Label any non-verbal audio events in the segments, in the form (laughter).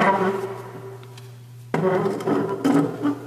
Tá Thank you.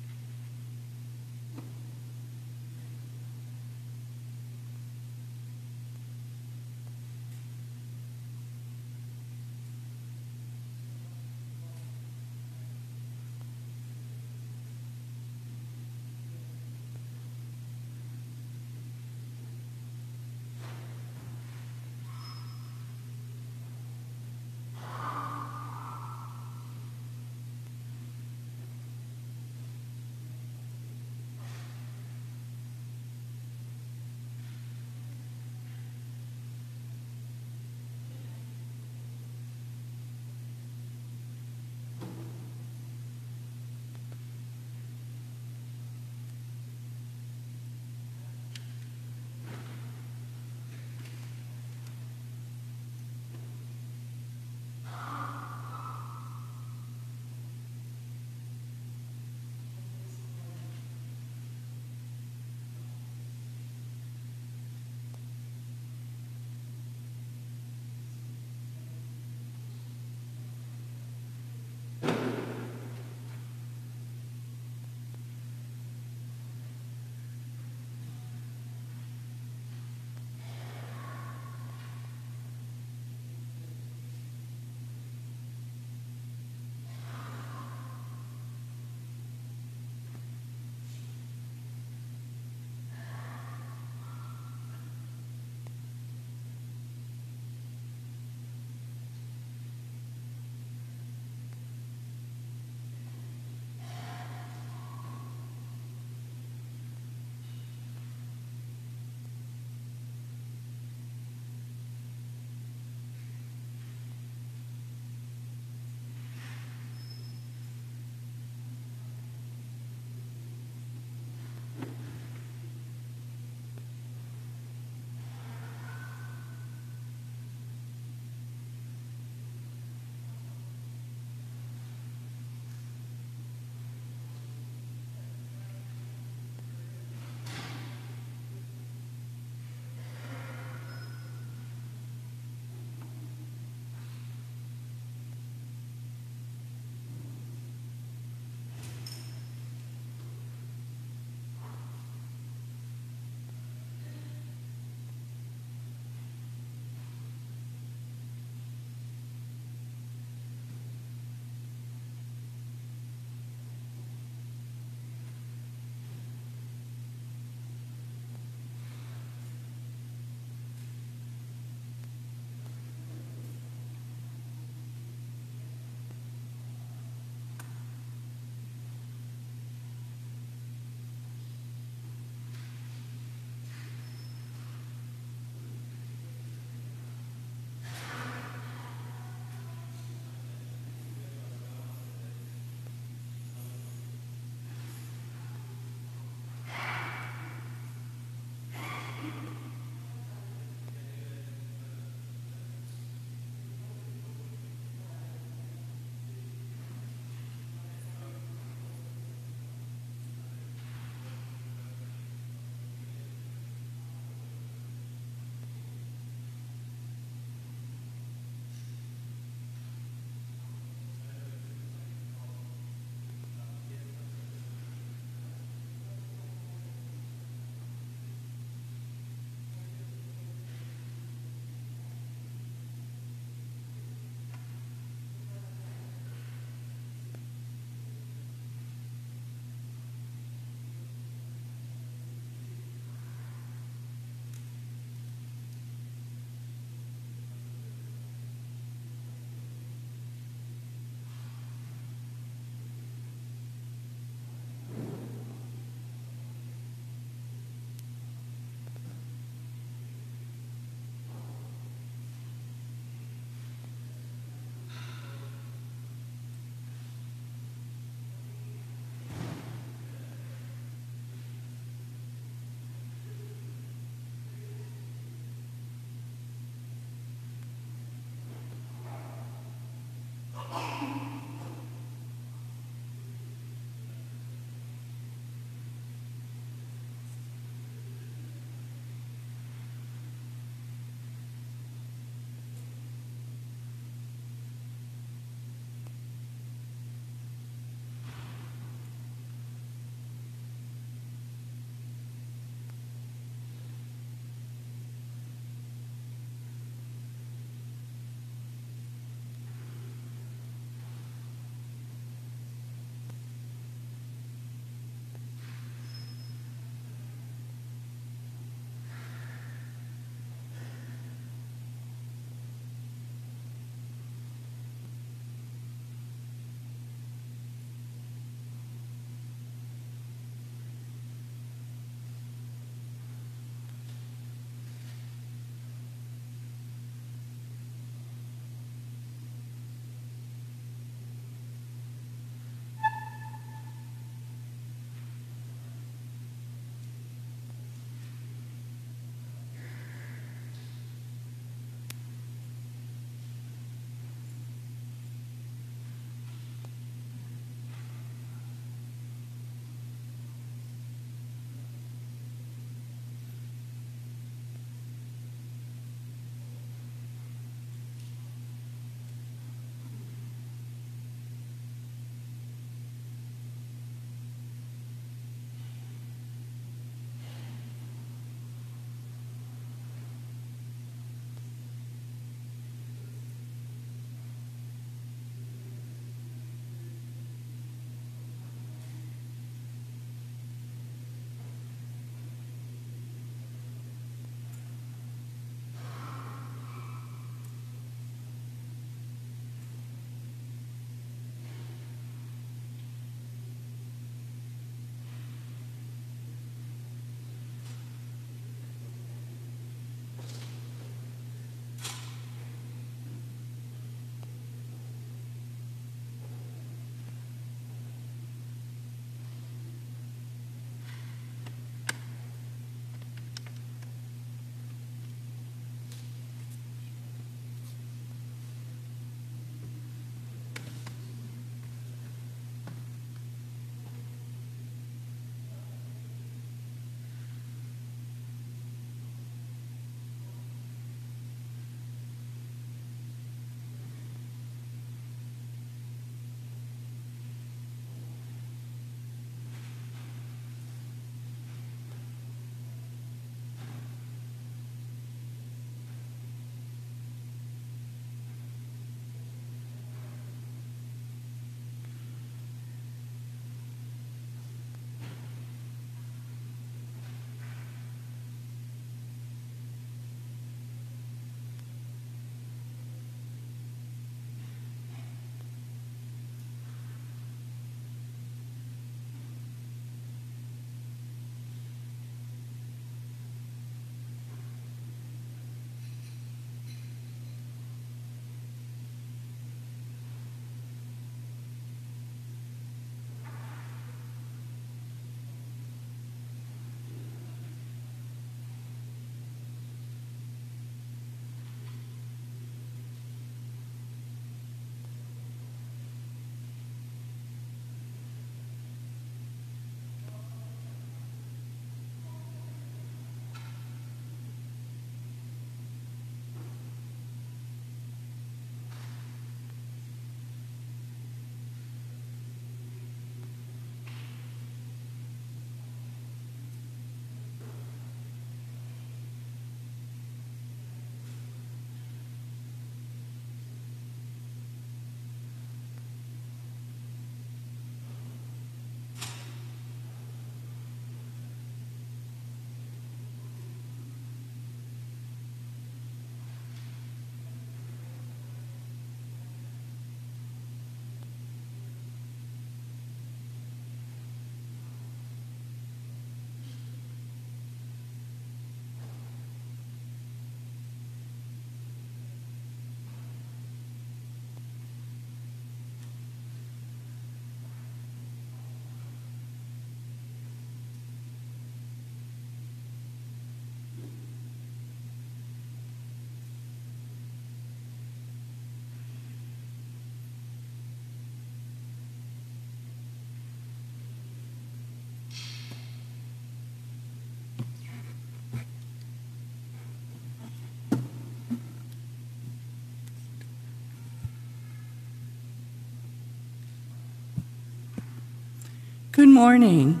Good morning.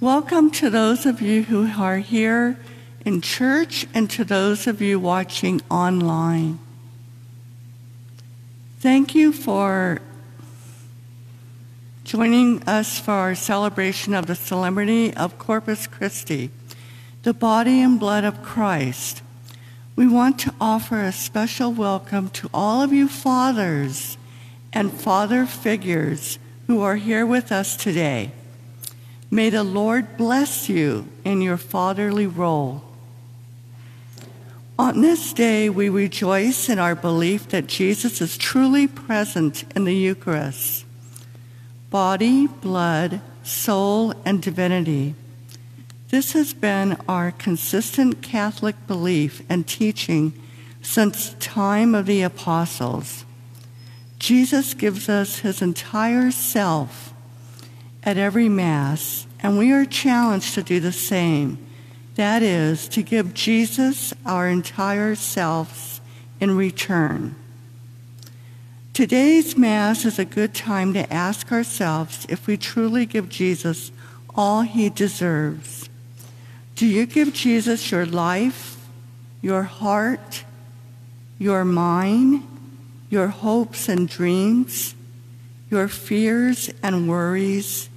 Welcome to those of you who are here in church and to those of you watching online. Thank you for joining us for our celebration of the Solemnity of Corpus Christi, the body and blood of Christ. We want to offer a special welcome to all of you fathers and father figures who are here with us today. May the Lord bless you in your fatherly role. On this day, we rejoice in our belief that Jesus is truly present in the Eucharist body, blood, soul, and divinity. This has been our consistent Catholic belief and teaching since the time of the apostles. Jesus gives us his entire self at every Mass, and we are challenged to do the same. That is, to give Jesus our entire selves in return. Today's Mass is a good time to ask ourselves if we truly give Jesus all he deserves. Do you give Jesus your life, your heart, your mind, your hopes and dreams, your fears and worries,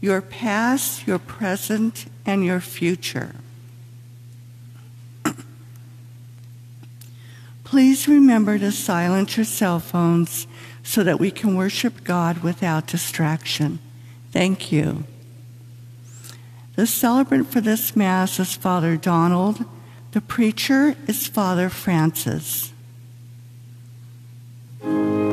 your past, your present, and your future? (clears throat) Please remember to silence your cell phones so that we can worship God without distraction. Thank you. The celebrant for this Mass is Father Donald. The preacher is Father Francis. In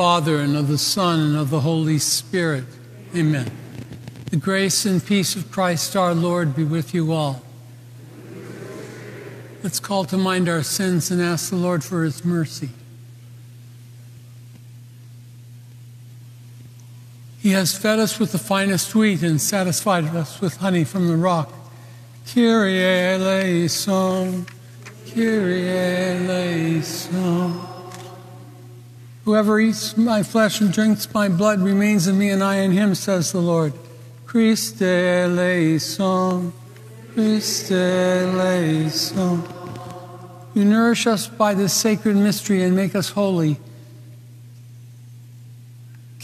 Father, and of the Son, and of the Holy Spirit. Amen. The grace and peace of Christ our Lord be with you all. Let's call to mind our sins and ask the Lord for his mercy. He has fed us with the finest wheat and satisfied us with honey from the rock. Kyrie eleison, Kyrie eleison. Whoever eats my flesh and drinks my blood remains in me, and I in him, says the Lord. Christe eleison, Christe eleison. You nourish us by this sacred mystery and make us holy.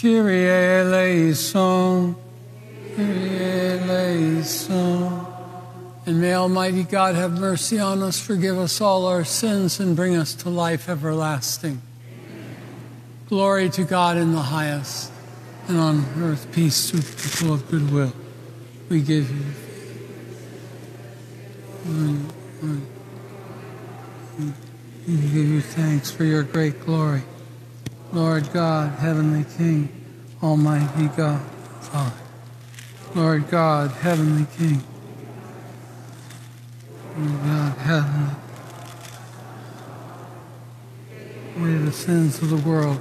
Kyrie eleison, Kyrie eleison. And may Almighty God have mercy on us, forgive us all our sins, and bring us to life everlasting. Glory to God in the highest, and on earth peace to people of goodwill. We give you. We give you thanks for your great glory. Lord God, Heavenly King, Almighty God, Father. Lord God, Heavenly King. Lord God, Heavenly. Away the sins of the world,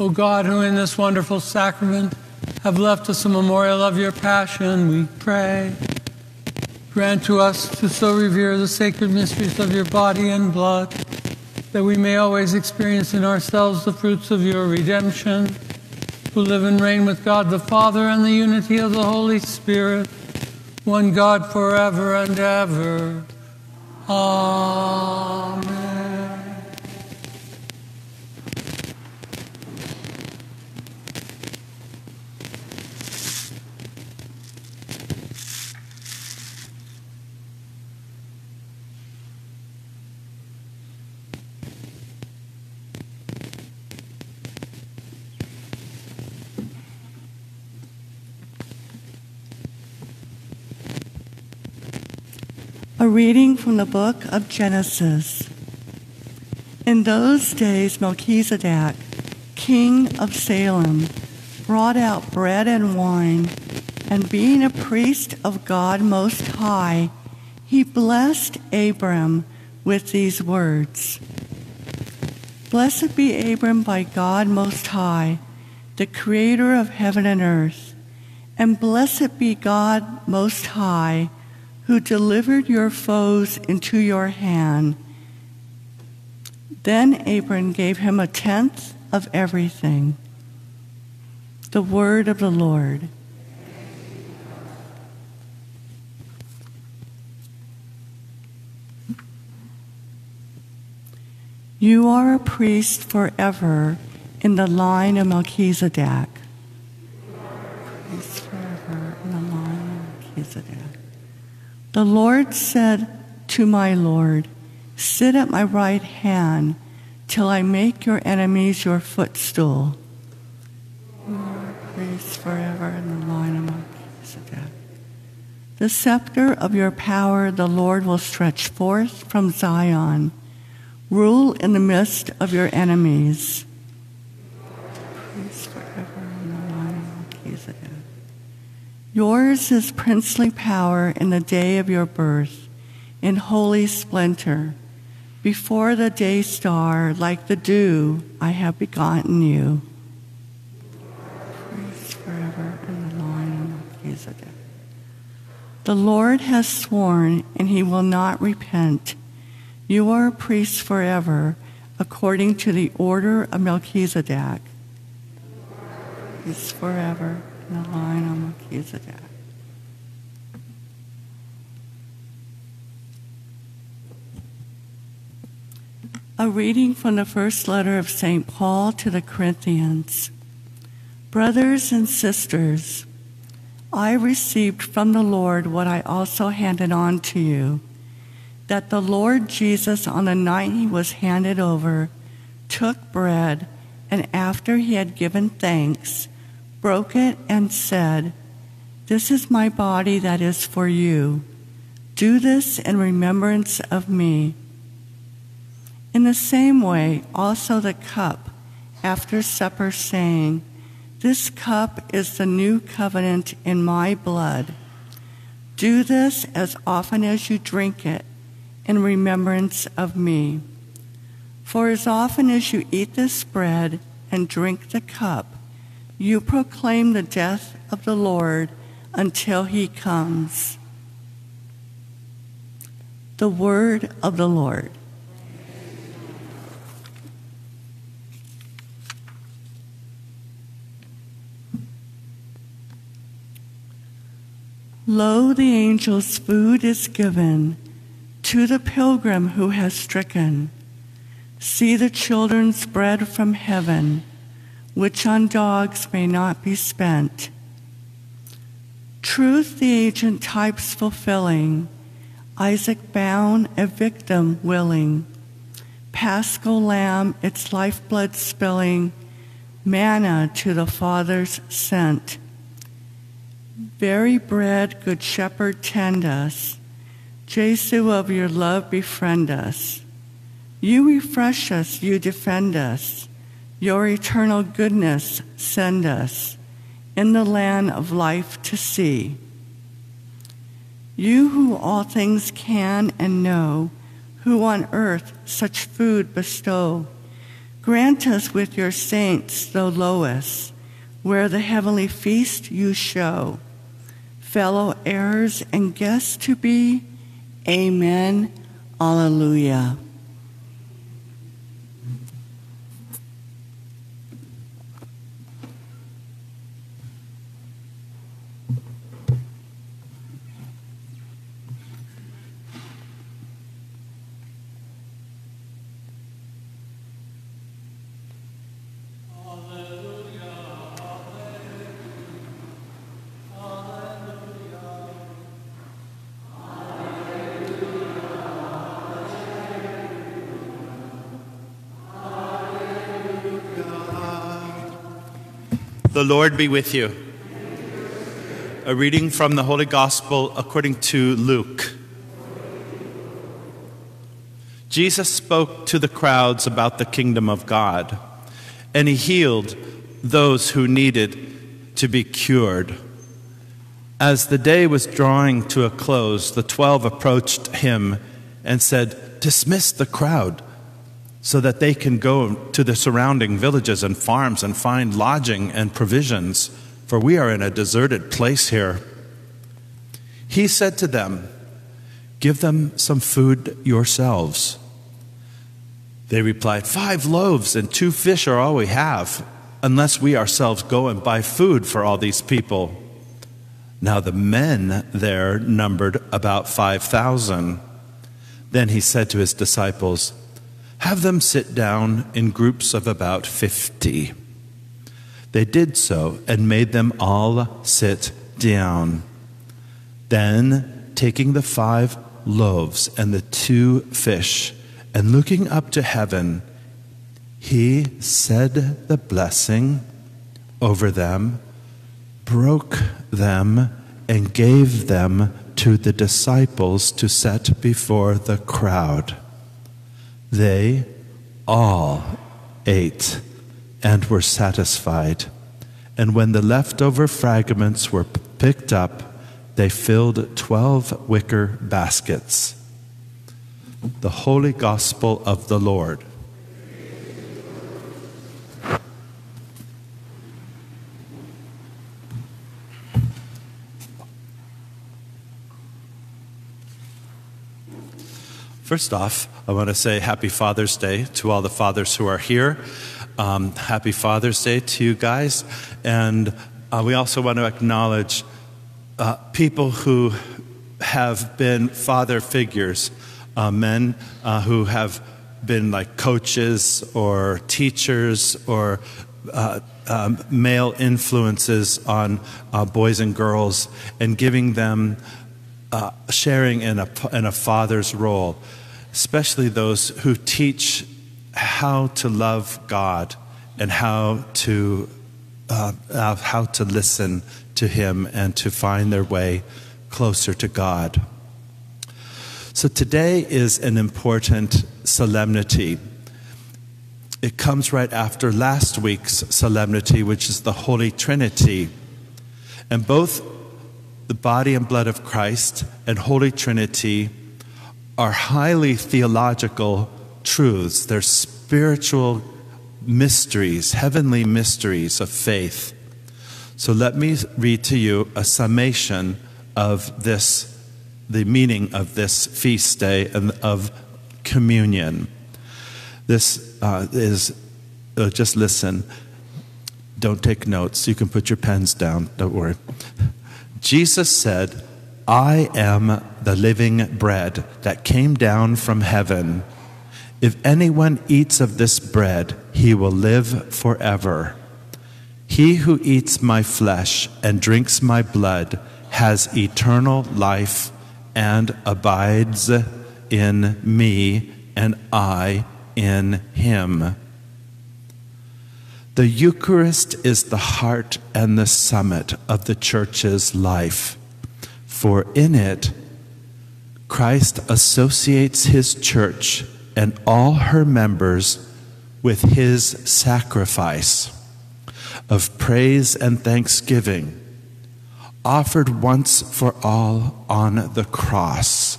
O God, who in this wonderful sacrament have left us a memorial of your passion, we pray. Grant to us to so revere the sacred mysteries of your body and blood that we may always experience in ourselves the fruits of your redemption, who live and reign with God the Father and the unity of the Holy Spirit, one God forever and ever. Amen. A reading from the book of Genesis. In those days, Melchizedek, king of Salem, brought out bread and wine, and being a priest of God Most High, he blessed Abram with these words Blessed be Abram by God Most High, the creator of heaven and earth, and blessed be God Most High who delivered your foes into your hand. Then Abram gave him a tenth of everything. The word of the Lord. You are a priest forever in the line of Melchizedek. The Lord said to my Lord, Sit at my right hand till I make your enemies your footstool. Are forever in the line. The scepter of your power the Lord will stretch forth from Zion. Rule in the midst of your enemies. Praise forever in the line of Melchizedek. Yours is princely power in the day of your birth, in holy splendor. Before the day star, like the dew, I have begotten you. Forever in the line of Melchizedek. The Lord has sworn, and he will not repent. You are a priest forever, according to the order of Melchizedek. Is forever the line of Melchizedek. A reading from the first letter of St. Paul to the Corinthians. Brothers and sisters, I received from the Lord what I also handed on to you that the Lord Jesus, on the night he was handed over, took bread, and after he had given thanks, broke it and said, This is my body that is for you. Do this in remembrance of me. In the same way, also the cup after supper, saying, This cup is the new covenant in my blood. Do this as often as you drink it in remembrance of me. For as often as you eat this bread and drink the cup, you proclaim the death of the Lord until he comes. The word of the Lord. Lo, the angel's food is given to the pilgrim who has stricken. See the children's bread from heaven, which on dogs may not be spent. Truth the agent types fulfilling, Isaac bound, a victim willing, paschal lamb, its lifeblood spilling, manna to the Father's sent. Very bread, good shepherd, tend us. Jesu, of your love, befriend us. You refresh us, you defend us. Your eternal goodness send us in the land of life to see. You who all things can and know, who on earth such food bestow, grant us with your saints, though lowest, where the heavenly feast you show, fellow heirs and guests to be. Amen. Alleluia. The Lord be with you. A reading from the Holy Gospel according to Luke. Jesus spoke to the crowds about the kingdom of God, and he healed those who needed to be cured. As the day was drawing to a close, the twelve approached him and said, Dismiss the crowd so that they can go to the surrounding villages and farms and find lodging and provisions, for we are in a deserted place here. He said to them, Give them some food yourselves. They replied, Five loaves and two fish are all we have, unless we ourselves go and buy food for all these people. Now the men there numbered about 5,000. Then he said to his disciples, have them sit down in groups of about 50. They did so and made them all sit down. Then, taking the five loaves and the two fish, and looking up to heaven, he said the blessing over them, broke them, and gave them to the disciples to set before the crowd. They all ate and were satisfied. And when the leftover fragments were picked up, they filled 12 wicker baskets. The Holy Gospel of the Lord. First off, I want to say happy Father's Day to all the fathers who are here. Um, happy Father's Day to you guys. And uh, we also want to acknowledge uh, people who have been father figures, uh, men uh, who have been like coaches or teachers or uh, um, male influences on uh, boys and girls and giving them uh, sharing in a, in a father's role, especially those who teach how to love God and how to, uh, uh, how to listen to Him and to find their way closer to God. So today is an important solemnity. It comes right after last week's solemnity, which is the Holy Trinity. And both the body and blood of Christ and Holy Trinity are highly theological truths. They're spiritual mysteries, heavenly mysteries of faith. So let me read to you a summation of this, the meaning of this feast day and of communion. This uh, is, uh, just listen. Don't take notes. You can put your pens down. Don't worry. Jesus said, I am the living bread that came down from heaven. If anyone eats of this bread, he will live forever. He who eats my flesh and drinks my blood has eternal life and abides in me, and I in him. The Eucharist is the heart and the summit of the church's life, for in it, Christ associates his church and all her members with his sacrifice of praise and thanksgiving, offered once for all on the cross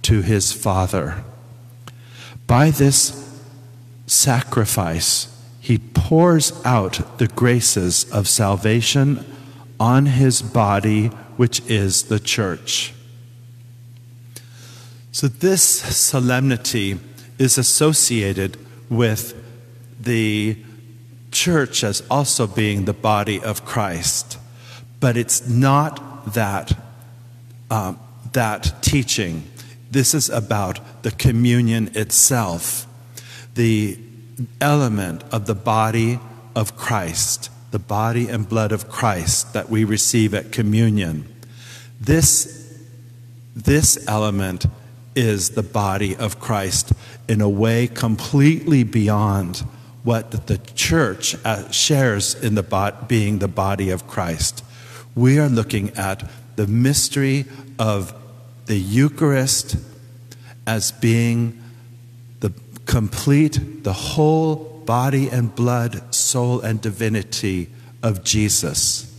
to his Father. By this sacrifice, he pours out the graces of salvation on his body, which is the church. So, this solemnity is associated with the church as also being the body of Christ. But it's not that, um, that teaching. This is about the communion itself, the element of the body of Christ, the body and blood of Christ that we receive at communion. This, this element is the body of Christ in a way completely beyond what the church uh, shares in the being the body of Christ. We are looking at the mystery of the Eucharist as being complete, the whole body and blood, soul and divinity of Jesus.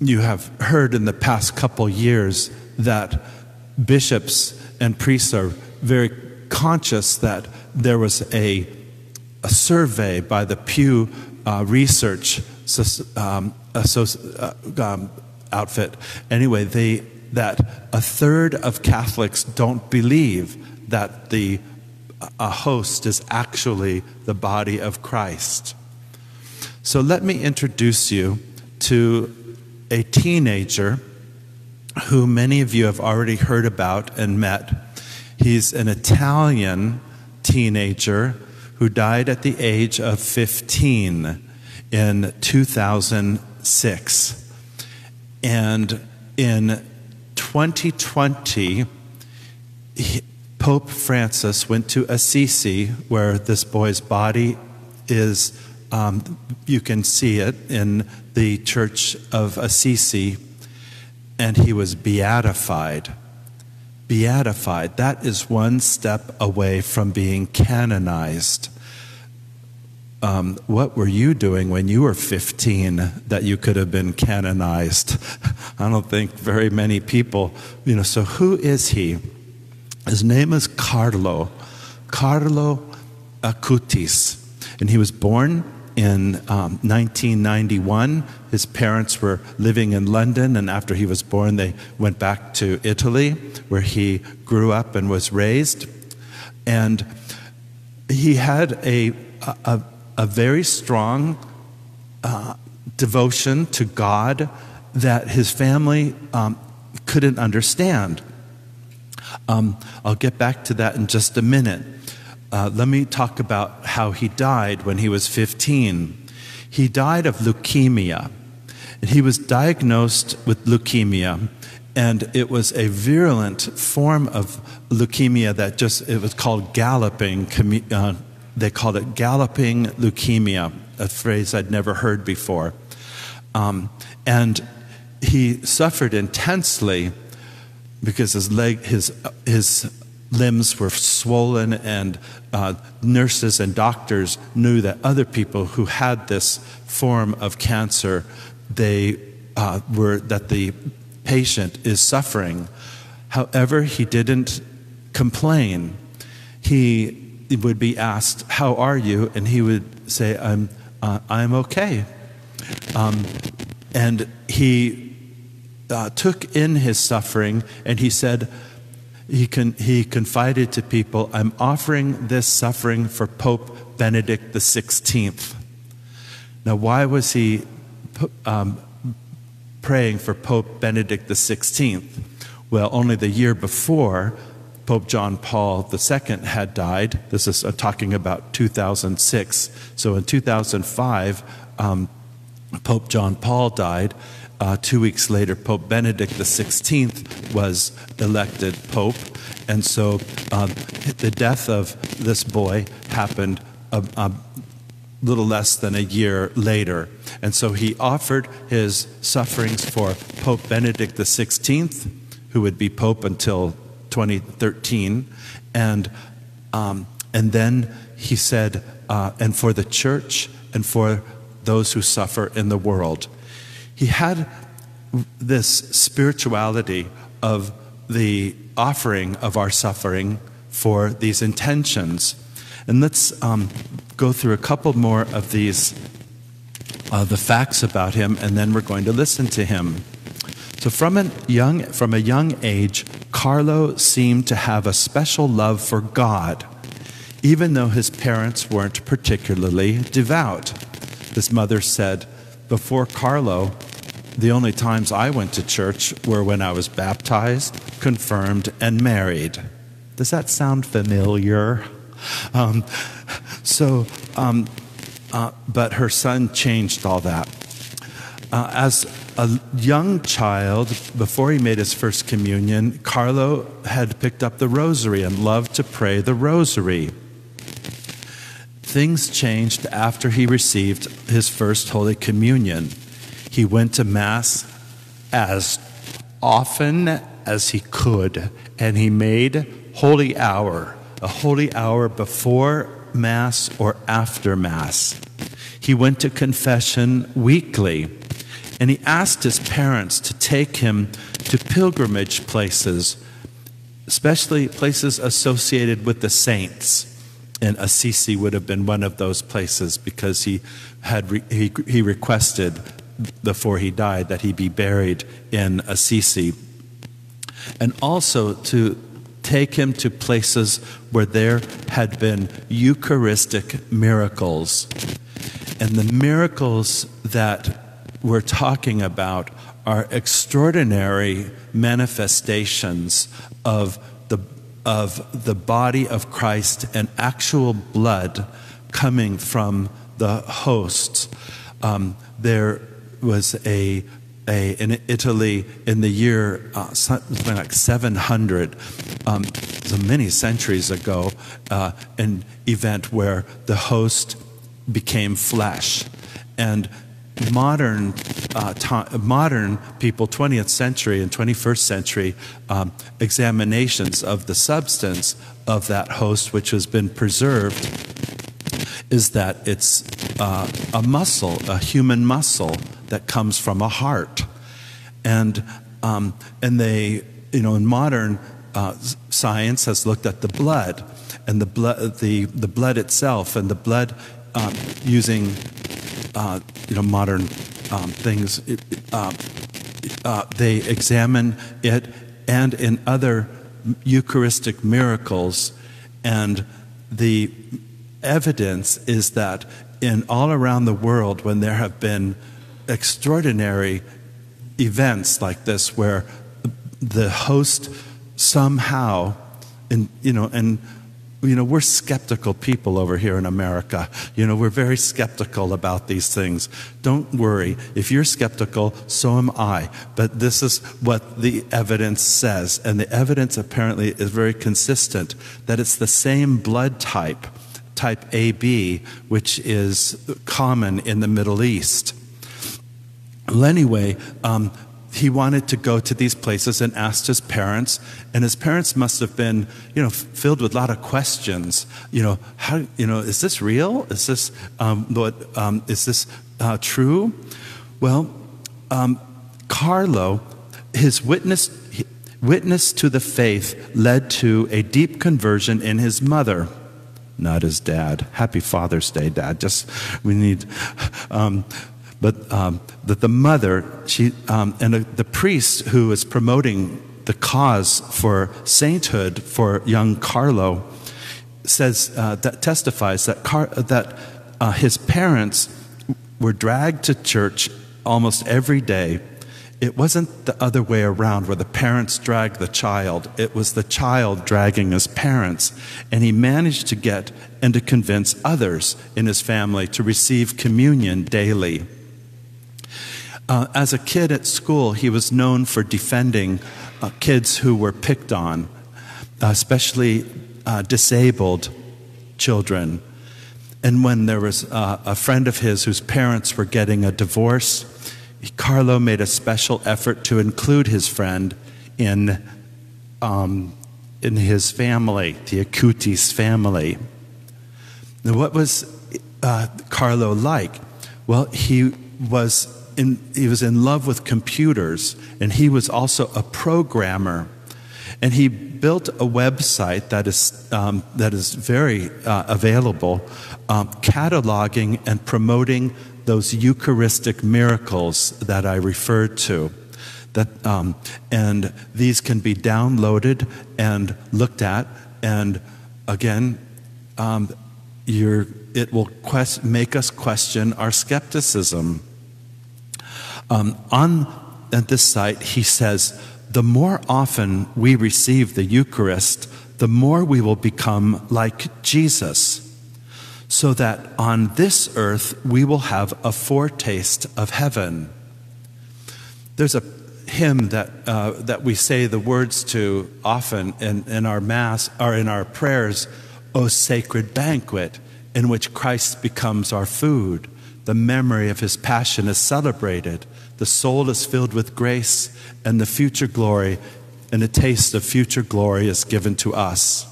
You have heard in the past couple years that bishops and priests are very conscious that there was a a survey by the Pew uh, Research um, uh, um, outfit. Anyway, they, that a third of Catholics don't believe that the a host is actually the body of Christ. So let me introduce you to a teenager who many of you have already heard about and met. He's an Italian teenager who died at the age of 15 in 2006. And in 2020, Pope Francis went to Assisi, where this boy's body is. Um, you can see it in the Church of Assisi, and he was beatified beatified. That is one step away from being canonized. Um, what were you doing when you were 15 that you could have been canonized? (laughs) I don't think very many people, you know. So, who is he? His name is Carlo, Carlo Acutis, and he was born in um, 1991. His parents were living in London, and after he was born, they went back to Italy, where he grew up and was raised. And he had a, a, a very strong uh, devotion to God that his family um, couldn't understand. Um, I'll get back to that in just a minute. Uh, let me talk about how he died when he was 15. He died of leukemia. He was diagnosed with leukemia, and it was a virulent form of leukemia that just, it was called galloping. Uh, they called it galloping leukemia, a phrase I'd never heard before. Um, and he suffered intensely because his leg, his, his limbs were swollen, and uh, nurses and doctors knew that other people who had this form of cancer, they uh, were that the patient is suffering. However, he didn't complain. He would be asked, "How are you?" and he would say, "I'm, uh, I'm okay." Um, and he uh, took in his suffering, and he said he, con- he confided to people, I'm offering this suffering for Pope Benedict XVI. Now, why was he um, praying for Pope Benedict XVI? Well, only the year before, Pope John Paul II had died. This is uh, talking about 2006. So in 2005, um, Pope John Paul died, uh, two weeks later, Pope Benedict XVI was elected Pope. And so uh, the death of this boy happened a, a, little less than a year later. And so he offered his sufferings for Pope Benedict XVI, who would be Pope until 2013. And, um, and then he said, uh, and for the church and for those who suffer in the world he had this spirituality of the offering of our suffering for these intentions. And let's um, go through a couple more of these, uh, the facts about him, and then we're going to listen to him. So from a young from a young age, Carlo seemed to have a special love for God, even though his parents weren't particularly devout. His mother said, "Before Carlo, the only times I went to church were when I was baptized, confirmed, and married." Does that sound familiar? Um, so, um, uh, but her son changed all that. Uh, as a young child, before he made his first communion, Carlo had picked up the rosary and loved to pray the rosary. Things changed after he received his first Holy Communion. He went to Mass as often as he could, and he made holy hour, a holy hour before Mass or after Mass. He went to confession weekly and he asked his parents to take him to pilgrimage places, especially places associated with the saints. And Assisi would have been one of those places because he had he, he requested before he died that he be buried in Assisi. And also to take him to places where there had been Eucharistic miracles. And the miracles that we're talking about are extraordinary manifestations of the, of the body of Christ and actual blood coming from the hosts. Um, there was a, a, in Italy in the year uh, something like 700, um, so many centuries ago, uh, an event where the host became flesh. And modern uh, modern people, 20th century and 21st century um, examinations of the substance of that host, which has been preserved, is that it's uh, a muscle, a human muscle that comes from a heart, and um, and they, you know, in modern uh, science has looked at the blood and the blood, the the blood itself, and the blood um, using uh, you know, modern um, things, it, uh, uh, they examine it and in other Eucharistic miracles. And the evidence is that in all around the world, when there have been extraordinary events like this, where the host somehow, in, you know, and you know, we're skeptical people over here in America. You know, we're very skeptical about these things. Don't worry. If you're skeptical, so am I. But this is what the evidence says. And the evidence apparently is very consistent that it's the same blood type, type AB, which is common in the Middle East. Well, anyway, um, he wanted to go to these places and asked his parents and his parents must have been you know filled with a lot of questions. You know how you know is this real? Is this um, what, um, is this uh, true? Well um, carlo his witness witness to the faith led to a deep conversion in his mother. Not his dad. Happy father's day dad. Just we need um, but um, that the mother, she, um, and a, the priest who is promoting the cause for sainthood for young Carlo, says uh, that testifies that Car- that uh, his parents were dragged to church almost every day. It wasn't the other way around where the parents dragged the child. It was the child dragging his parents. And he managed to get and to convince others in his family to receive communion daily. Uh, as a kid at school, he was known for defending uh, kids who were picked on, especially uh, disabled children. And when there was uh, a friend of his whose parents were getting a divorce, Carlo made a special effort to include his friend in, um, in his family, the Acutis family. Now, what was uh, Carlo like? Well, he was in, he was in love with computers, and he was also a programmer. And he built a website that is, um, that is very uh, available, um, cataloging and promoting those Eucharistic miracles that I referred to. That, um, and these can be downloaded and looked at, and again, um, it will quest, make us question our skepticism. Um, on at this site, he says, the more often we receive the Eucharist, the more we will become like Jesus, so that on this earth we will have a foretaste of heaven. There's a hymn that, uh, that we say the words to often in, in our Mass or in our prayers, O sacred banquet, in which Christ becomes our food. The memory of his passion is celebrated. The soul is filled with grace, and the future glory, and a taste of future glory is given to us.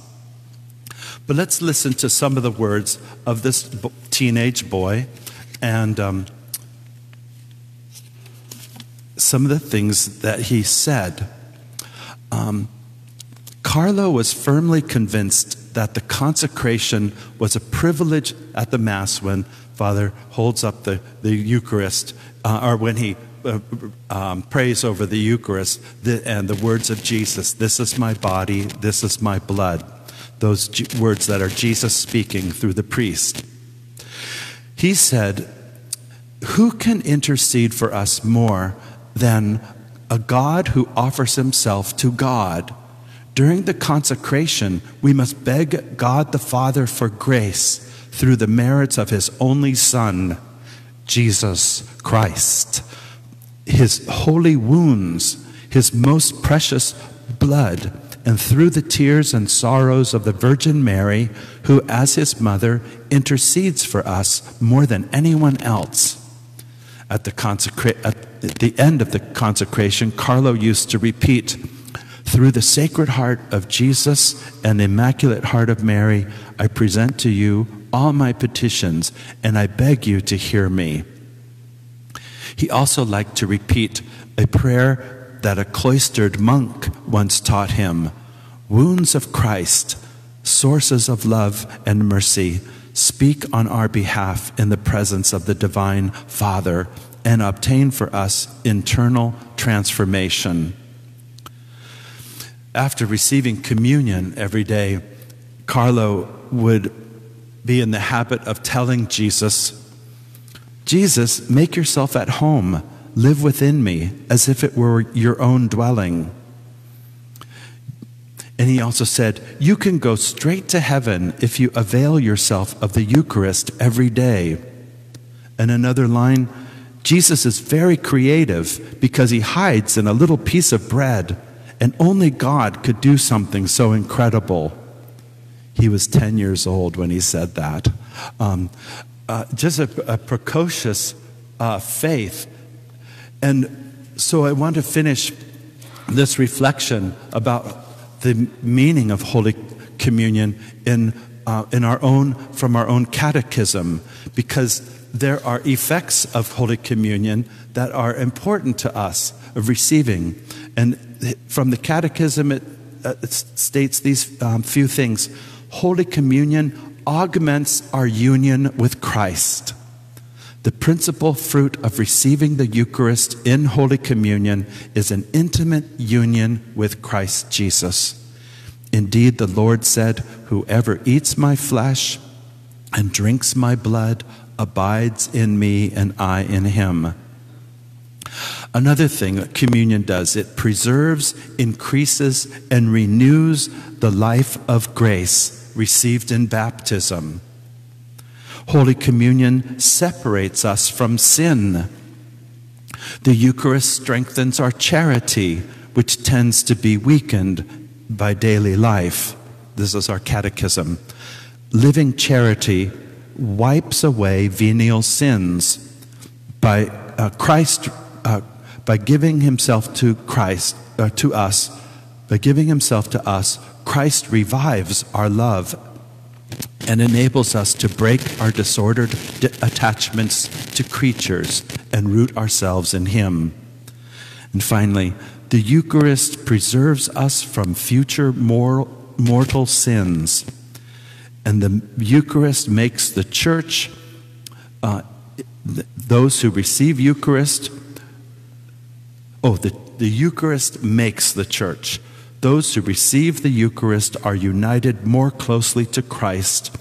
But let's listen to some of the words of this teenage boy and um, some of the things that he said. Um, Carlo was firmly convinced that the consecration was a privilege at the Mass when Father holds up the, the Eucharist, uh, or when he um, prays over the Eucharist and the words of Jesus This is my body, this is my blood. Those words that are Jesus speaking through the priest. He said, Who can intercede for us more than a God who offers himself to God? During the consecration, we must beg God the Father for grace through the merits of his only Son, Jesus Christ. His holy wounds, his most precious blood, and through the tears and sorrows of the Virgin Mary, who, as his mother, intercedes for us more than anyone else. At the, at the end of the consecration, Carlo used to repeat, through the Sacred Heart of Jesus and the Immaculate Heart of Mary, I present to you all my petitions, and I beg you to hear me. He also liked to repeat a prayer that a cloistered monk once taught him. Wounds of Christ, sources of love and mercy, speak on our behalf in the presence of the Divine Father and obtain for us internal transformation. After receiving communion every day, Carlo would be in the habit of telling Jesus, Jesus, make yourself at home, live within me as if it were your own dwelling. And he also said, You can go straight to heaven if you avail yourself of the Eucharist every day. And another line, Jesus is very creative because he hides in a little piece of bread and only God could do something so incredible. He was 10 years old when he said that. Um, uh, just a, a precocious uh, faith. And so I want to finish this reflection about the meaning of Holy Communion in, uh, in our own, from our own catechism, because there are effects of Holy Communion that are important to us of receiving. And from the Catechism, it, uh, it states these um, few things Holy Communion augments our union with Christ. The principal fruit of receiving the Eucharist in Holy Communion is an intimate union with Christ Jesus. Indeed, the Lord said, Whoever eats my flesh and drinks my blood abides in me, and I in him. Another thing that communion does, it preserves, increases, and renews the life of grace received in baptism. Holy Communion separates us from sin. The Eucharist strengthens our charity, which tends to be weakened by daily life. This is our catechism. Living charity wipes away venial sins. By uh, Christ uh, by giving himself to Christ, uh, to us, by giving himself to us, Christ revives our love and enables us to break our disordered attachments to creatures and root ourselves in him. And finally, the Eucharist preserves us from future moral, mortal sins. And the Eucharist makes the church, uh, th- those who receive Eucharist, oh, the, the Eucharist makes the church. Those who receive the Eucharist are united more closely to Christ,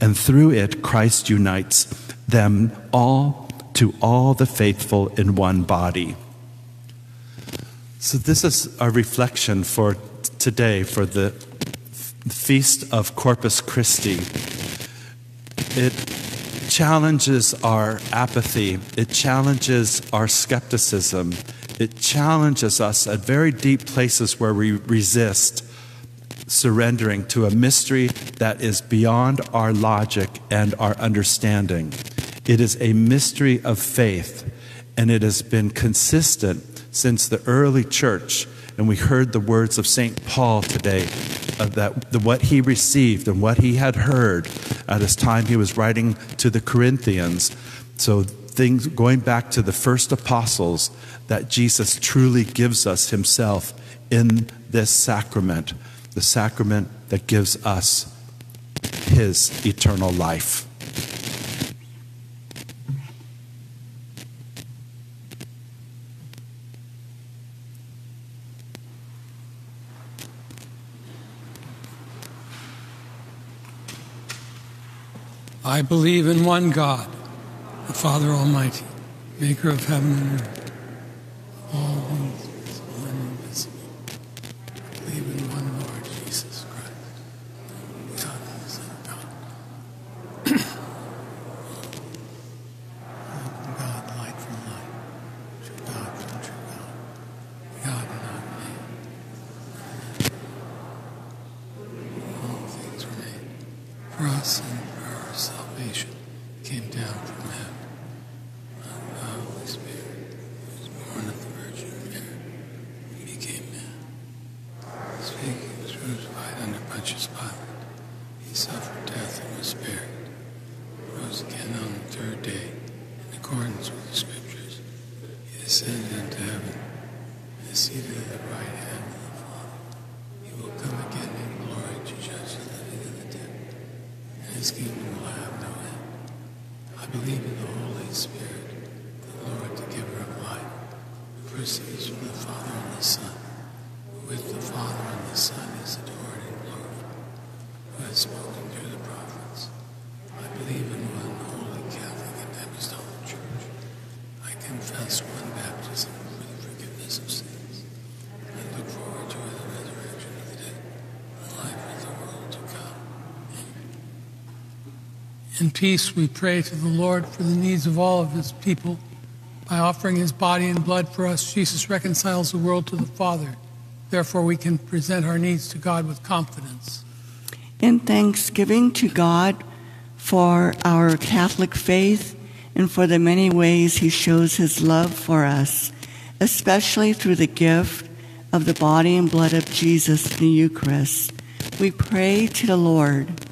and through it, Christ unites them all to all the faithful in one body. So, this is a reflection for today, for the feast of Corpus Christi. It challenges our apathy, it challenges our skepticism, it challenges us at very deep places where we resist surrendering to a mystery that is beyond our logic and our understanding. It is a mystery of faith, and it has been consistent since the early church. And we heard the words of St. Paul today of that the, what he received and what he had heard at his time he was writing to the Corinthians. So things going back to the first apostles that Jesus truly gives us himself in this sacrament, the sacrament that gives us his eternal life. I believe in one God, the Father Almighty, maker of heaven and earth, all things visible and invisible. I believe in one Lord Jesus Christ, God the Son of God. God, light from light, true God from true God, God not man. All things were made for us and for our salvation. Came down from heaven. And the Holy Spirit was born of the Virgin Mary. He became man. Speaking, he was crucified under Pontius Pilate. He suffered death and was buried. Rose again on the third day, in accordance with the Scriptures. He descended into heaven and is seated at the right hand of the Father. He will come again in glory to judge the living and the dead, and his kingdom will have no end. I believe in the Holy Spirit, the Lord, the giver of life, who proceeds from the Father and the Son, who with the Father and the Son is adored and glorified, who has spoken through the prophets. I believe in one holy Catholic and Apostolic Church. I confess one baptism for the forgiveness of sins. I look forward to the resurrection of the dead, and life of the world to come. In peace, we pray to the Lord for the needs of all of his people. By offering his body and blood for us, Jesus reconciles the world to the Father. Therefore, we can present our needs to God with confidence. In thanksgiving to God for our Catholic faith and for the many ways he shows his love for us, especially through the gift of the body and blood of Jesus in the Eucharist, we pray to the Lord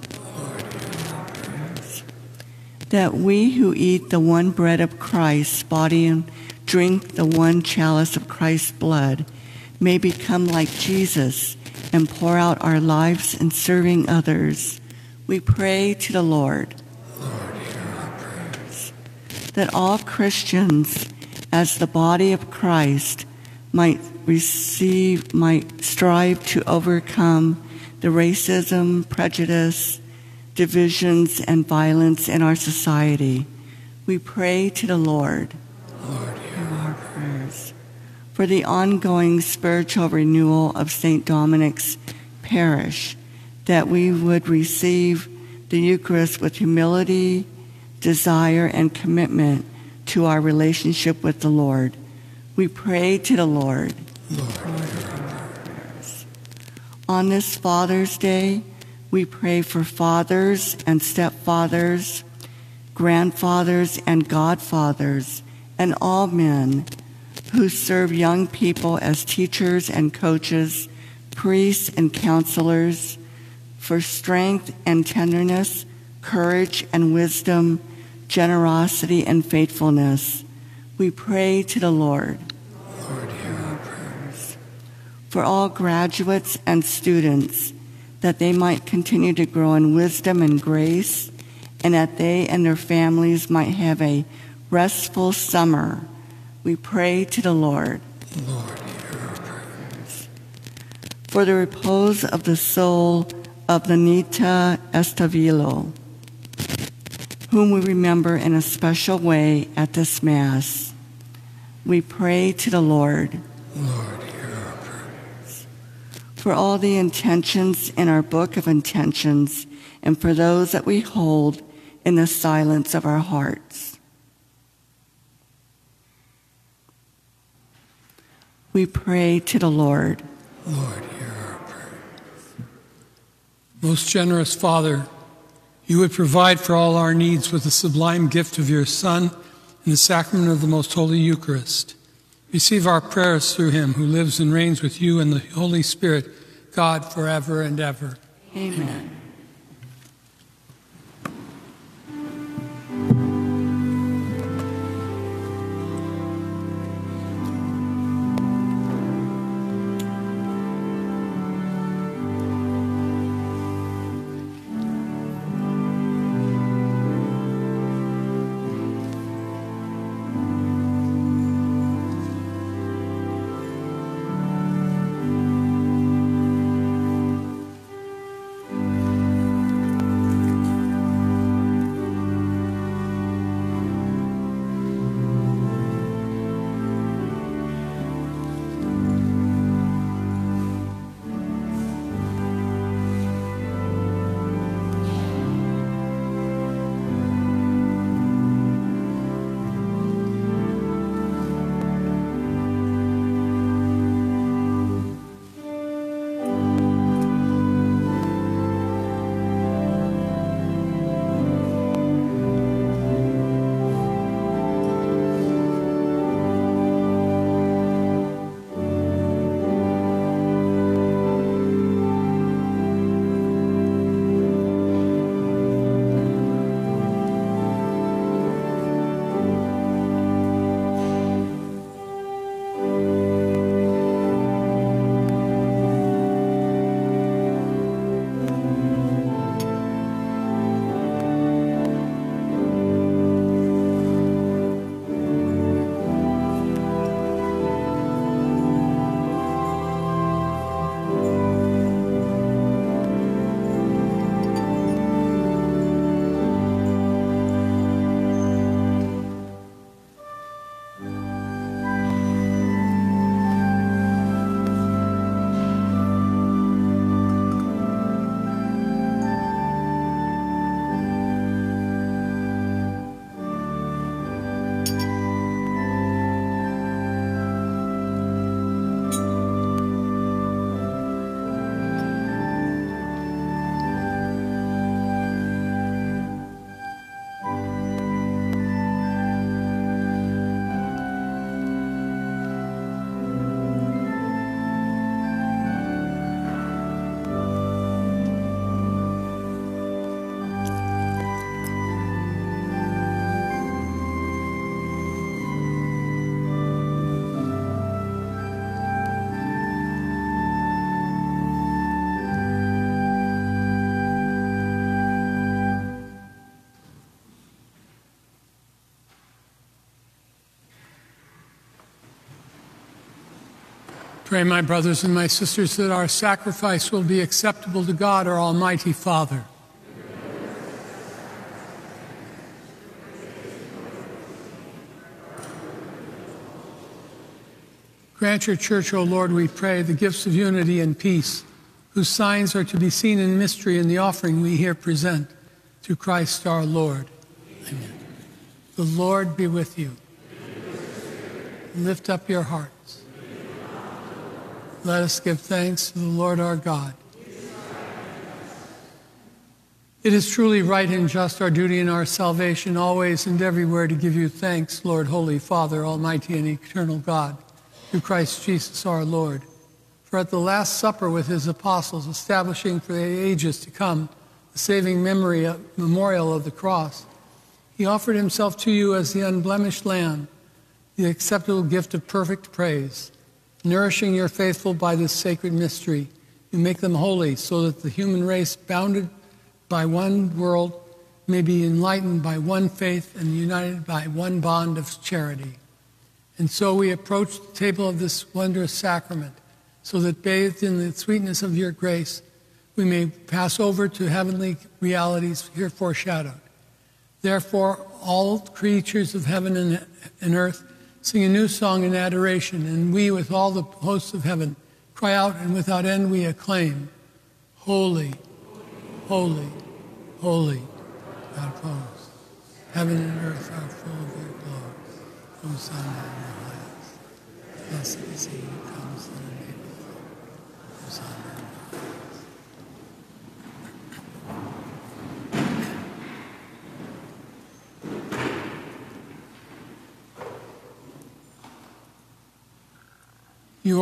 that we who eat the one bread of Christ's body and drink the one chalice of Christ's blood may become like Jesus and pour out our lives in serving others. We pray to the Lord. That all Christians, as the body of Christ, might receive, might strive to overcome the racism, prejudice, divisions, and violence in our society. We pray to the Lord. Lord, hear our prayers. For the ongoing spiritual renewal of St. Dominic's parish, that we would receive the Eucharist with humility, desire, and commitment to our relationship with the Lord. We pray to the Lord. Lord, On this Father's Day, we pray for fathers and stepfathers, grandfathers and godfathers, and all men who serve young people as teachers and coaches, priests and counselors, for strength and tenderness, courage and wisdom, generosity and faithfulness. We pray to the Lord. Lord, hear our prayer. for all graduates and students, that they might continue to grow in wisdom and grace, and that they and their families might have a restful summer. We pray to the Lord. Lord, hear our prayers. For the repose of the soul of Lenita Estavillo, whom we remember in a special way at this Mass, we pray to the Lord. Lord. For all the intentions in our book of intentions, and for those that we hold in the silence of our hearts. We pray to the Lord. Lord, hear our prayer. Most generous Father, you would provide for all our needs with the sublime gift of your Son and the sacrament of the most holy Eucharist. Receive our prayers through him who lives and reigns with you and the Holy Spirit, God, forever and ever. Amen. Pray, my brothers and my sisters, that our sacrifice will be acceptable to God, our Almighty Father. Grant your church, O Lord, we pray, the gifts of unity and peace, whose signs are to be seen in mystery in the offering we here present, through Christ our Lord. Amen. The Lord be with you. Lift up your hearts. Let us give thanks to the Lord our God. It is truly right and just, our duty and our salvation, always and everywhere to give you thanks, Lord, Holy Father, Almighty and Eternal God, through Christ Jesus our Lord. For at the Last Supper with his apostles, establishing for the ages to come the saving memory, uh, memorial of the cross, he offered himself to you as the unblemished Lamb, the acceptable gift of perfect praise. Nourishing your faithful by this sacred mystery, you make them holy so that the human race, bounded by one world, may be enlightened by one faith and united by one bond of charity. And so we approach the table of this wondrous sacrament, so that bathed in the sweetness of your grace, we may pass over to heavenly realities here foreshadowed. Therefore, all creatures of heaven and, earth sing a new song in adoration, and we, with all the hosts of heaven, cry out, and without end we acclaim, Holy, holy, holy, God of hosts. Heaven and earth are full of your glory. Hosanna in the highest. Blessed is he who comes in the name of the Lord. Hosanna in the highest. You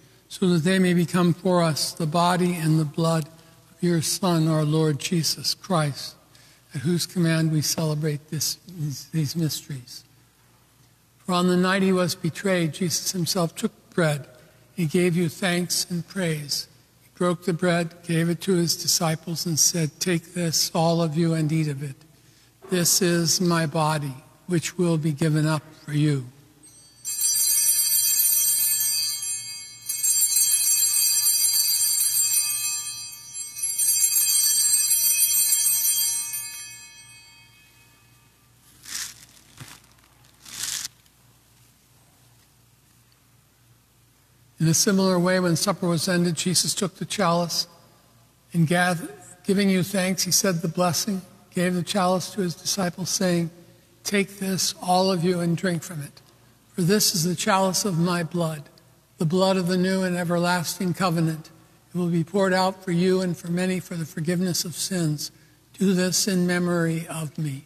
so that they may become for us the body and the blood of your Son, our Lord Jesus Christ, at whose command we celebrate this, these, mysteries. For on the night he was betrayed, Jesus himself took bread. He gave you thanks and praise. He broke the bread, gave it to his disciples, and said, Take this, all of you, and eat of it. This is my body, which will be given up for you. A similar way, when supper was ended, Jesus took the chalice and gathered, giving you thanks, he said the blessing, gave the chalice to his disciples, saying, Take this, all of you, and drink from it. For this is the chalice of my blood, the blood of the new and everlasting covenant. It will be poured out for you and for many for the forgiveness of sins. Do this in memory of me.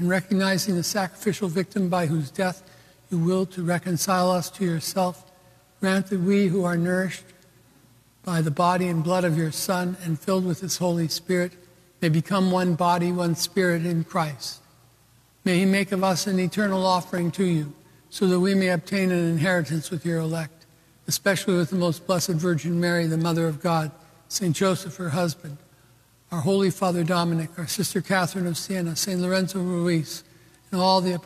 in recognizing the sacrificial victim by whose death you will to reconcile us to yourself, grant that we who are nourished by the body and blood of your Son and filled with his Holy Spirit may become one body, one spirit in Christ. May he make of us an eternal offering to you, so that we may obtain an inheritance with your elect, especially with the most blessed Virgin Mary, the Mother of God, St. Joseph, her husband, our Holy Father Dominic, our Sister Catherine of Siena, St. Lorenzo Ruiz, and all the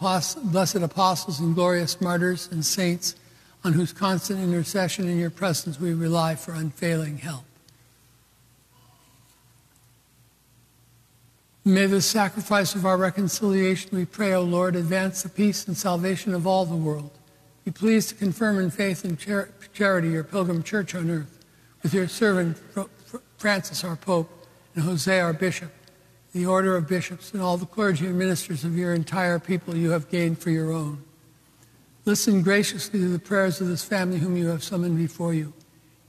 blessed apostles and glorious martyrs and saints on whose constant intercession in your presence we rely for unfailing help. May the sacrifice of our reconciliation, we pray, O Lord, advance the peace and salvation of all the world. Be pleased to confirm in faith and char- charity your pilgrim church on earth with your servant Francis, our Pope and Jose, our bishop, the order of bishops, and all the clergy and ministers of your entire people you have gained for your own. Listen graciously to the prayers of this family whom you have summoned before you.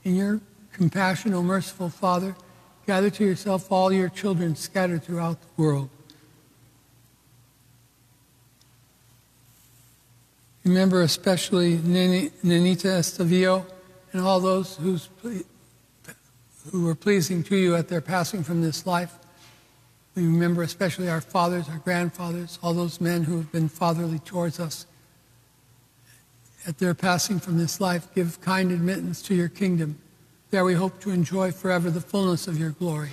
In your compassion, O merciful Father, gather to yourself all your children scattered throughout the world. Remember especially Nenita Estavillo and all those whose who were pleasing to you at their passing from this life. We remember especially our fathers, our grandfathers, all those men who have been fatherly towards us. At their passing from this life, give kind admittance to your kingdom, There we hope to enjoy forever the fullness of your glory.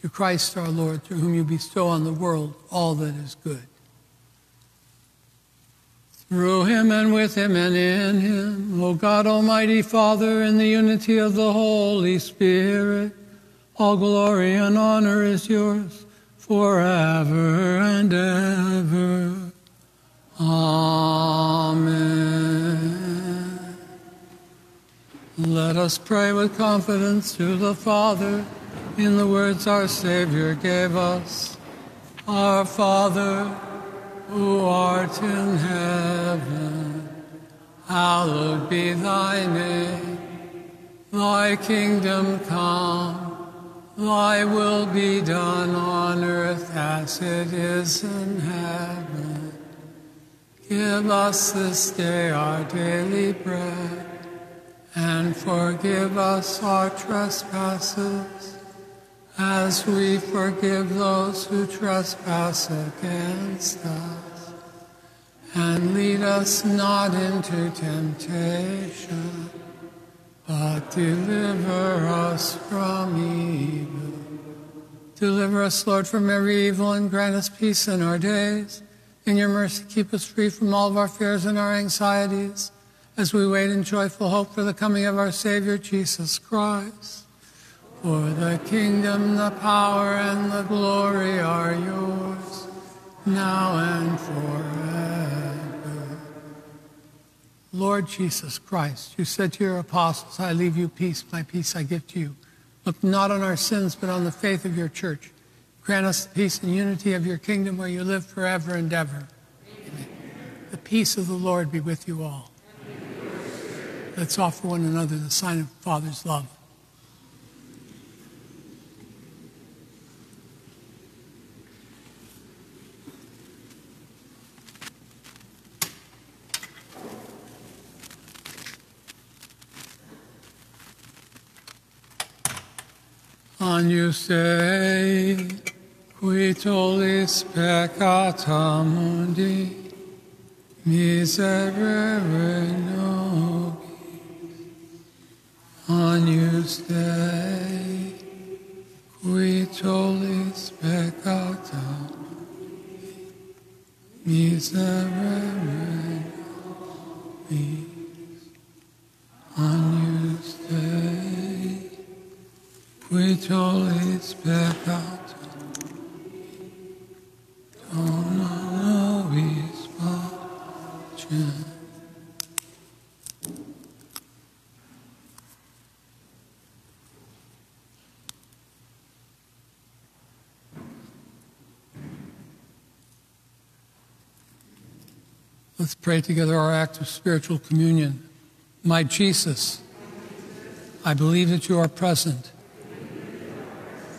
Through Christ our Lord, through whom you bestow on the world all that is good. Through him and with him and in him, O God Almighty Father, in the unity of the Holy Spirit, all glory and honor is yours forever and ever. Amen. Let us pray with confidence to the Father in the words our Savior gave us. Our Father, who art in heaven, hallowed be thy name. Thy kingdom come. Thy will be done on earth as it is in heaven. Give us this day our daily bread, and forgive us our trespasses, as we forgive those who trespass against us. And lead us not into temptation but deliver us from evil. Deliver us, Lord, from every evil and grant us peace in our days. In your mercy, keep us free from all of our fears and our anxieties as we wait in joyful hope for the coming of our Savior, Jesus Christ. For the kingdom, the power, and the glory are yours, now and forever. Lord Jesus Christ, you said to your apostles, I leave you peace, my peace I give to you. Look not on our sins, but on the faith of your church. Grant us the peace and unity of your kingdom where you live forever and ever. Amen. The peace of the Lord be with you all. Let's offer one another the sign of Father's love. Agnus Dei, qui tollis peccata mundi, miserere nobis. Agnus Dei, qui tollis peccata mundi, miserere nobis. Agnus Peccata dona nobis pacem. Let's pray together our act of spiritual communion. My Jesus, I believe that you are present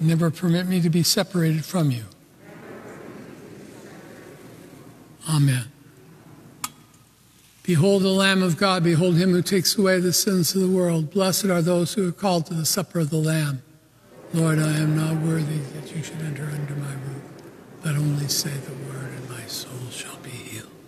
Never permit me to be separated from you. Amen. Behold the Lamb of God, behold him who takes away the sins of the world. Blessed are those who are called to the supper of the Lamb. Lord, I am not worthy that you should enter under my roof, but only say the word, and my soul shall be healed.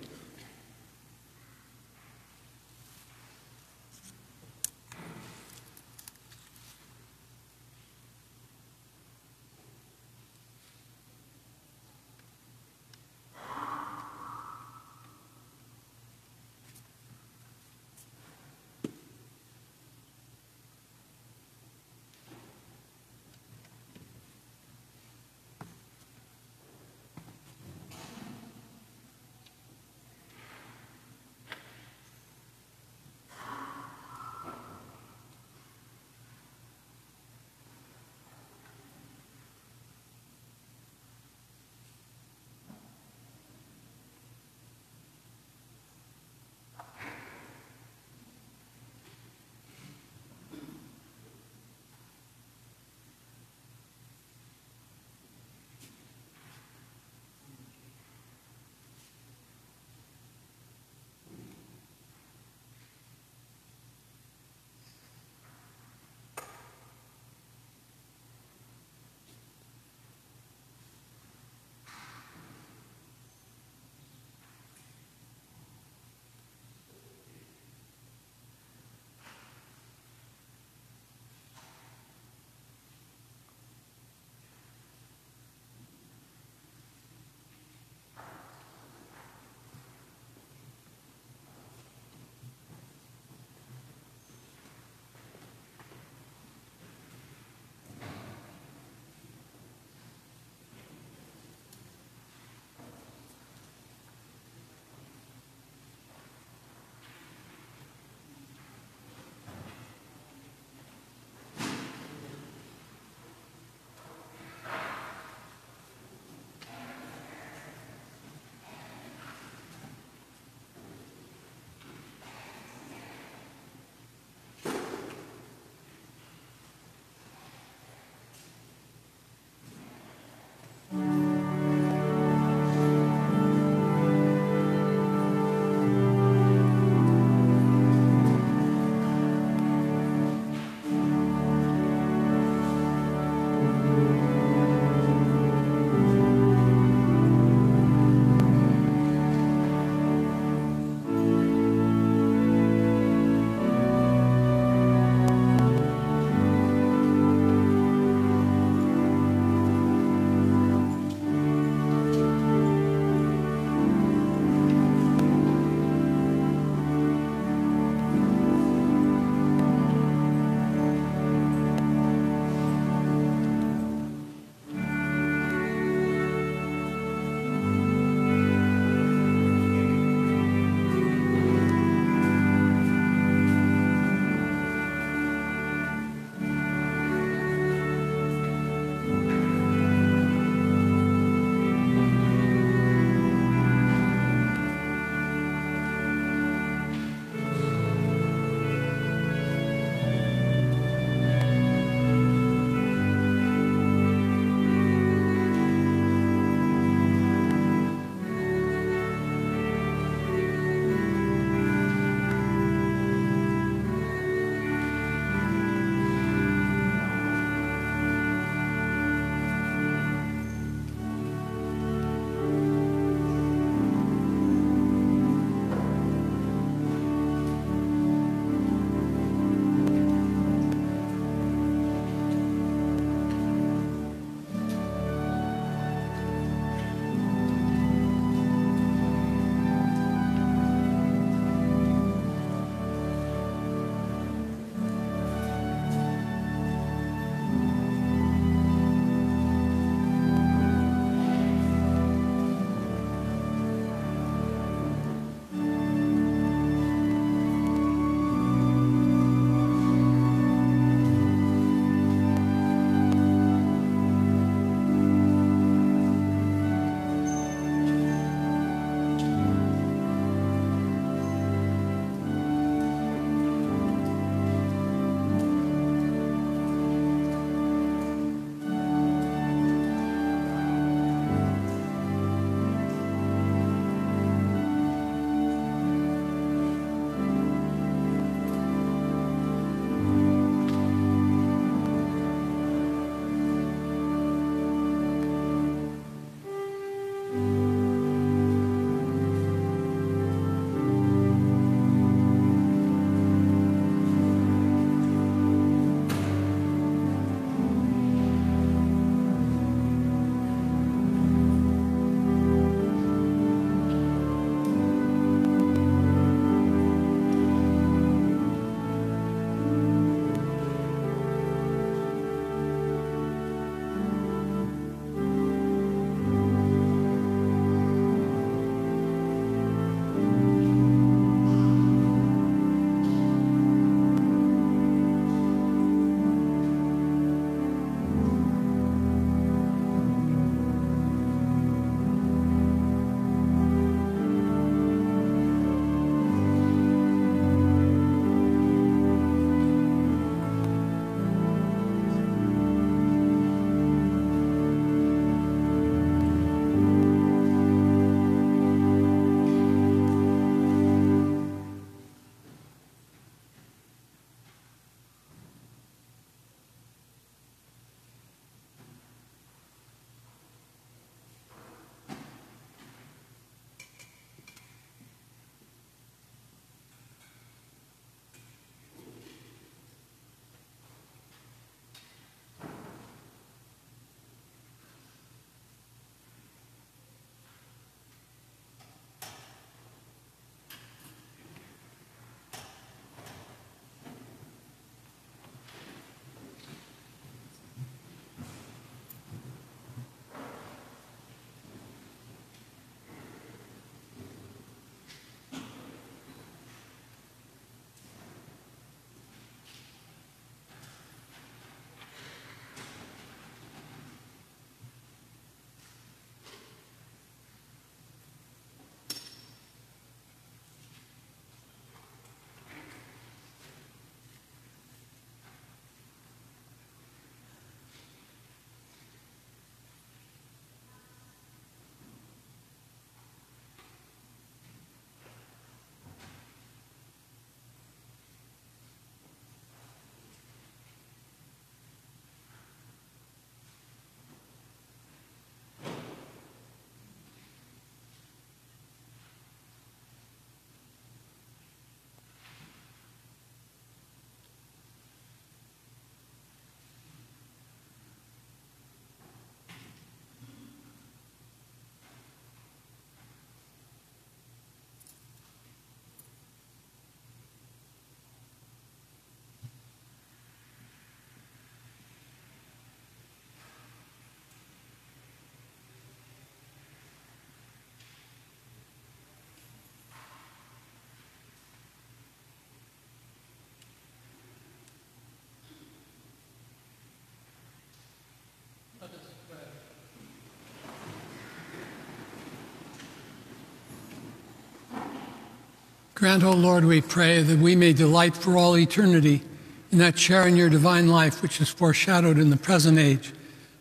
Grant, O Lord, we pray, that we may delight for all eternity in that share in your divine life which is foreshadowed in the present age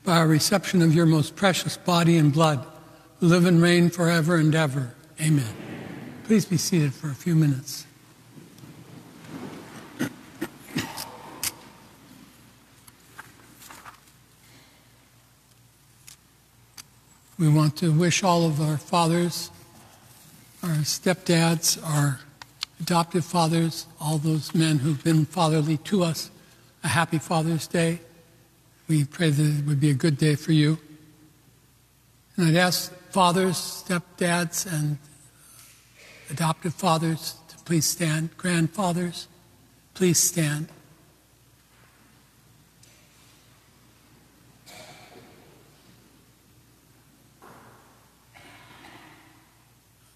by our reception of your most precious body and blood, who live and reign forever and ever. Amen. Please be seated for a few minutes. We want to wish all of our fathers, our stepdads, our adoptive fathers, all those men who've been fatherly to us, a happy Father's Day. We pray that it would be a good day for you. And I'd ask fathers, stepdads, and adoptive fathers to please stand. Grandfathers, please stand.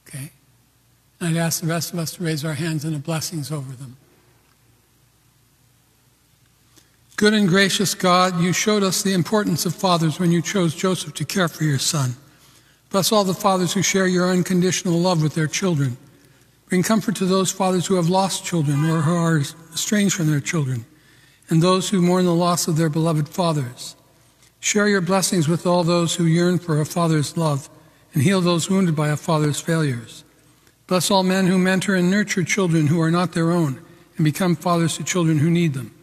Okay. And I'd ask the rest of us to raise our hands in the blessings over them. Good and gracious God, you showed us the importance of fathers when you chose Joseph to care for your son. Bless all the fathers who share your unconditional love with their children. Bring comfort to those fathers who have lost children or who are estranged from their children, and those who mourn the loss of their beloved fathers. Share your blessings with all those who yearn for a father's love, and heal those wounded by a father's failures. Bless all men who mentor and nurture children who are not their own, and become fathers to children who need them.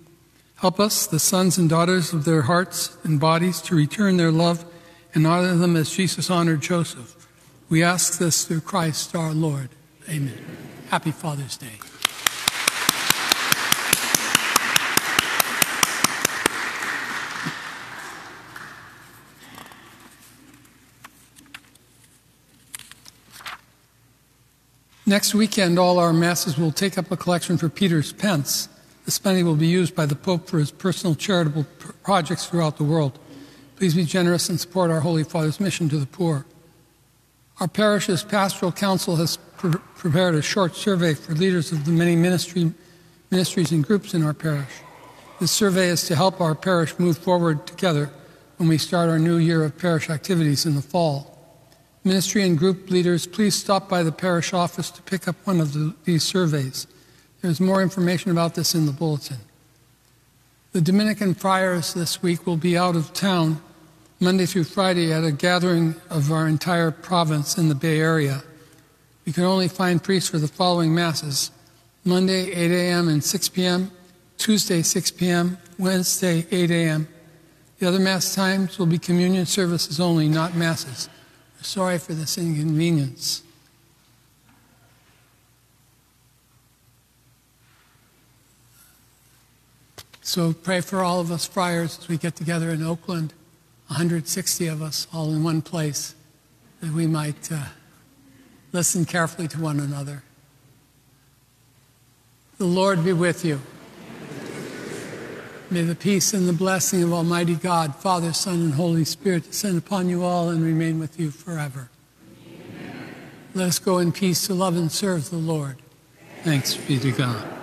Help us, the sons and daughters of their hearts and bodies, to return their love and honor them as Jesus honored Joseph. We ask this through Christ our Lord. Amen. Happy Father's Day. Next weekend, all our masses will take up a collection for Peter's Pence. This money will be used by the Pope for his personal charitable projects throughout the world. Please be generous and support our Holy Father's mission to the poor. Our parish's pastoral council has pre- prepared a short survey for leaders of the many ministry, ministries and groups in our parish. This survey is to help our parish move forward together when we start our new year of parish activities in the fall. Ministry and group leaders, please stop by the parish office to pick up one of the, these surveys. There's more information about this in the bulletin. The Dominican friars this week will be out of town Monday through Friday at a gathering of our entire province in the Bay Area. We can only find priests for the following Masses Monday, 8 a.m. and 6 p.m., Tuesday, 6 p.m., Wednesday, 8 a.m. The other Mass times will be communion services only, not Masses. Sorry for this inconvenience. So pray for all of us friars as we get together in Oakland, 160 of us all in one place, that we might uh, listen carefully to one another. The Lord be with you. May the peace and the blessing of Almighty God, Father, Son, and Holy Spirit descend upon you all and remain with you forever. Amen. Let us go in peace to love and serve the Lord. Thanks be to God.